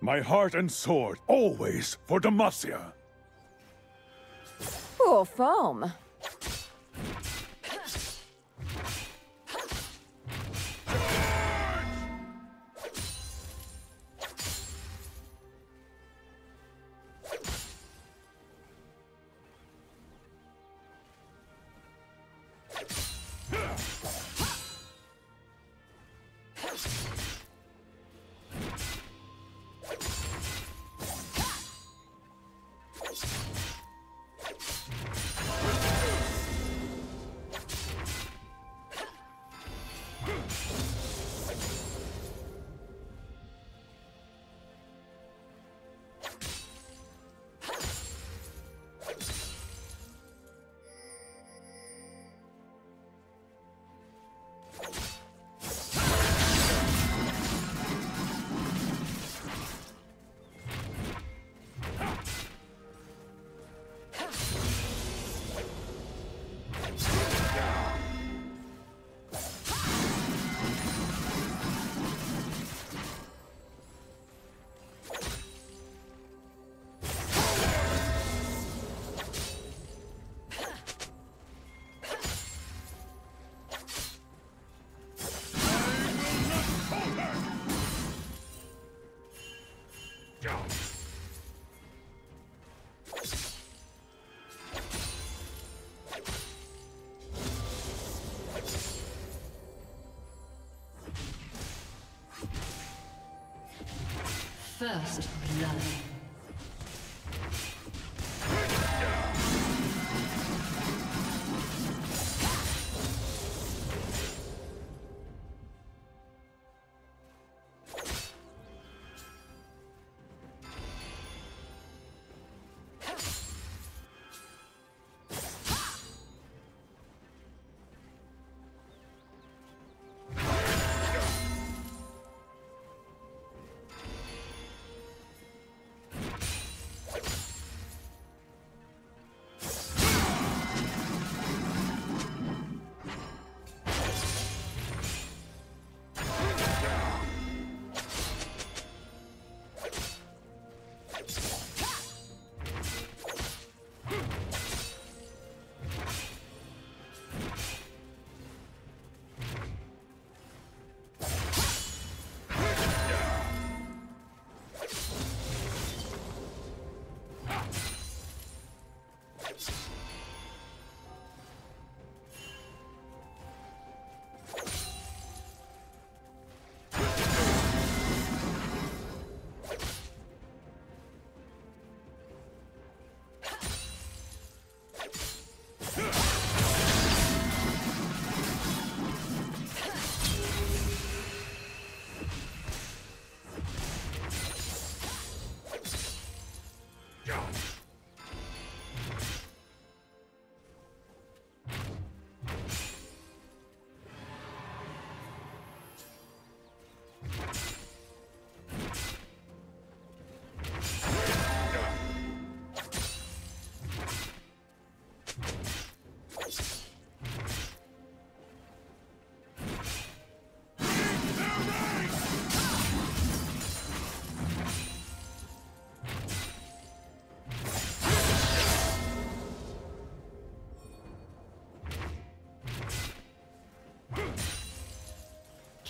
My heart and sword, always for Demacia. Poor foam. First blood. God.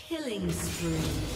Killing spree.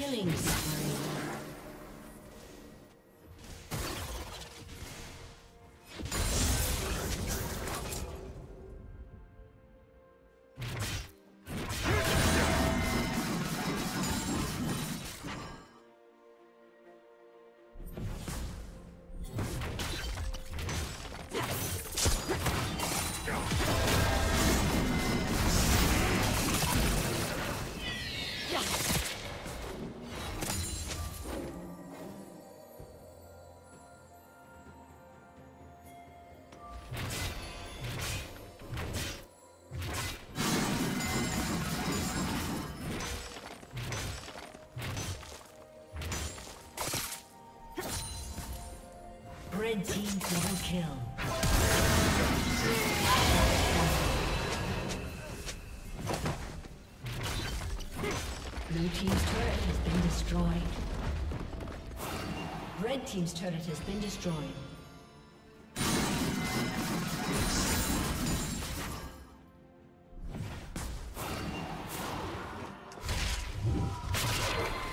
Killing spree. Red team double kill. Blue team's turret has been destroyed. Red team's turret has been destroyed.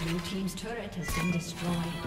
Blue team's turret has been destroyed.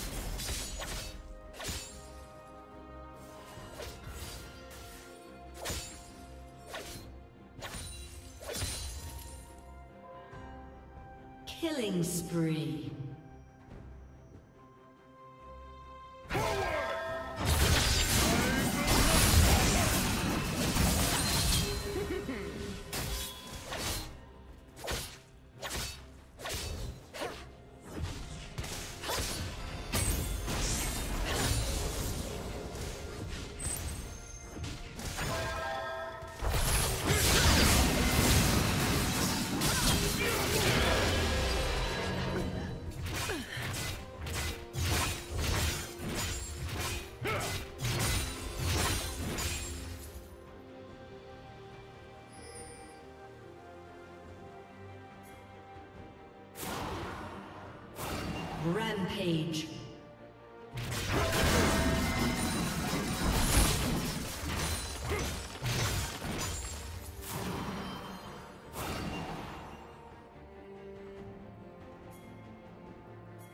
Rampage.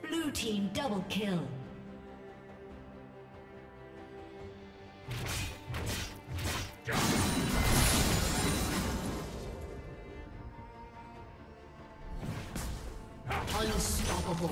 Blue team double kill. Unstoppable.